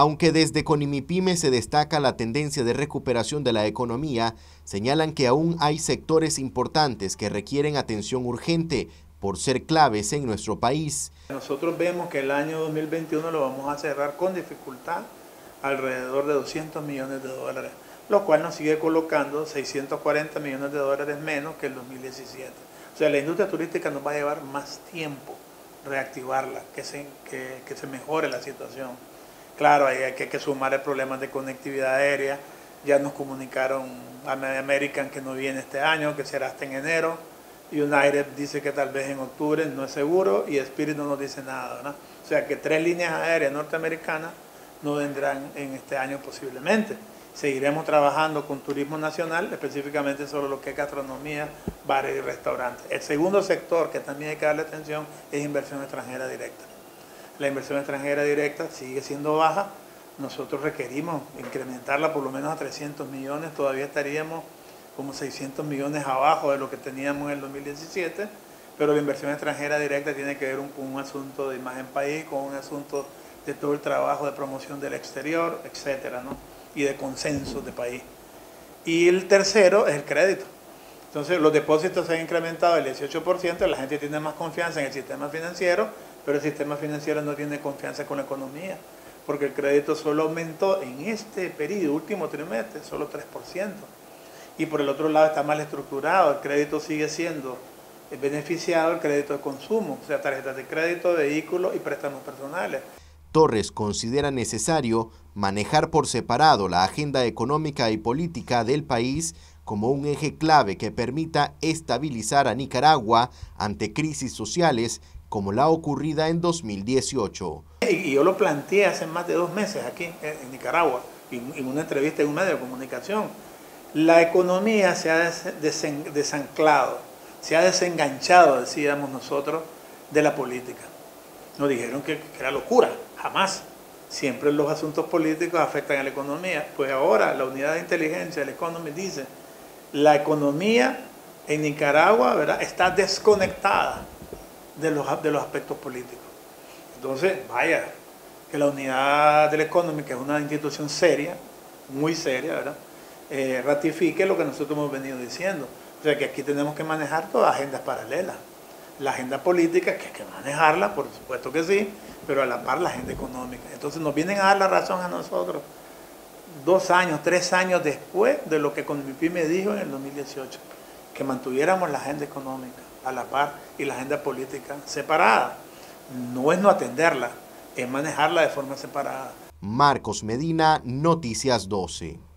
Aunque desde Conimipime se destaca la tendencia de recuperación de la economía, señalan que aún hay sectores importantes que requieren atención urgente por ser claves en nuestro país. Nosotros vemos que el año 2021 lo vamos a cerrar con dificultad, alrededor de 200 millones de dólares, lo cual nos sigue colocando 640 millones de dólares menos que el 2017. O sea, la industria turística nos va a llevar más tiempo reactivarla, que se, que, se mejore la situación. Claro, hay que, que sumar el problema de conectividad aérea. Ya nos comunicaron a American que no viene este año, que será hasta en enero. United dice que tal vez en octubre, no es seguro, y Spirit no nos dice nada. O sea que tres líneas aéreas norteamericanas no vendrán en este año posiblemente. Seguiremos trabajando con turismo nacional, específicamente sobre lo que es gastronomía, bares y restaurantes. El segundo sector que también hay que darle atención es inversión extranjera directa. La inversión extranjera directa sigue siendo baja. Nosotros requerimos incrementarla por lo menos a 300 millones. Todavía estaríamos como 600 millones abajo de lo que teníamos en el 2017. Pero la inversión extranjera directa tiene que ver con un asunto de imagen país, con un asunto de todo el trabajo de promoción del exterior, etcétera, ¿no? y de consenso de país. Y el tercero es el crédito. Entonces los depósitos se han incrementado el 18%, la gente tiene más confianza en el sistema financiero, pero el sistema financiero no tiene confianza con la economía, porque el crédito solo aumentó en este periodo, último trimestre, solo 3%. Y por el otro lado está mal estructurado, el crédito sigue siendo beneficiado, el crédito de consumo, o sea, tarjetas de crédito, vehículos y préstamos personales. Torres considera necesario manejar por separado la agenda económica y política del país como un eje clave que permita estabilizar a Nicaragua ante crisis sociales como la ocurrida en 2018. Y yo lo planteé hace más de dos meses aquí en Nicaragua, en una entrevista en un medio de comunicación. La economía se ha desanclado, se ha desenganchado, decíamos nosotros, de la política. Nos dijeron que era locura, Jamás. Siempre los asuntos políticos afectan a la economía. Pues ahora la unidad de inteligencia, el Economy, dice, la economía en Nicaragua ¿verdad? está desconectada de los, de los aspectos políticos. Entonces, vaya, que la unidad del Economy, que es una institución seria, muy seria, ¿verdad? Eh, ratifique lo que nosotros hemos venido diciendo. O sea que aquí tenemos que manejar todas agendas paralelas. La agenda política, que hay que manejarla, por supuesto que sí, pero a la par la agenda económica. Entonces nos vienen a dar la razón a nosotros dos años, tres años después de lo que me dijo en el 2018, que mantuviéramos la agenda económica a la par y la agenda política separada. No es no atenderla, es manejarla de forma separada. Marcos Medina, Noticias 12.